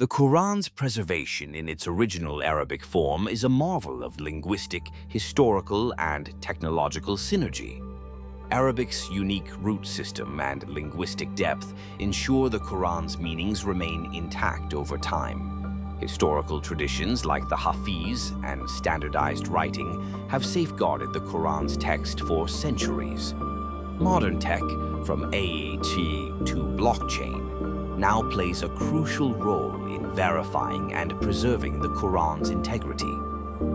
The Quran's preservation in its original Arabic form is a marvel of linguistic, historical, and technological synergy. Arabic's unique root system and linguistic depth ensure the Quran's meanings remain intact over time. Historical traditions like the Hafiz and standardized writing have safeguarded the Quran's text for centuries. Modern tech, from AAT to blockchain, now plays a crucial role in verifying and preserving the Quran's integrity.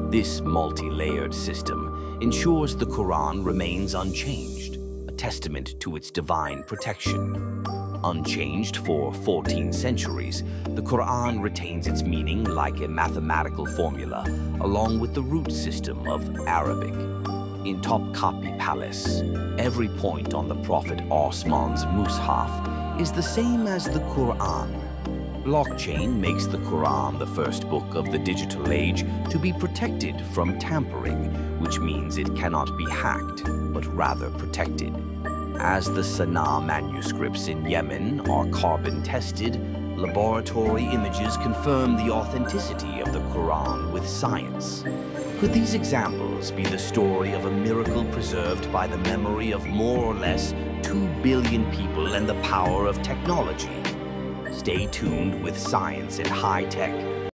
This multi-layered system ensures the Quran remains unchanged, a testament to its divine protection. Unchanged for 14 centuries, the Quran retains its meaning like a mathematical formula, along with the root system of Arabic. In Topkapi Palace, every point on the Prophet Osman's Mus'haf is the same as the Quran, Blockchain makes the Quran the first book of the digital age to be protected from tampering, which means it cannot be hacked, but rather protected. As the Sana'a manuscripts in Yemen are carbon tested, laboratory images confirm the authenticity of the Quran with science. Could these examples be the story of a miracle preserved by the memory of more or less 2 billion people and the power of technology? Stay tuned with science and high tech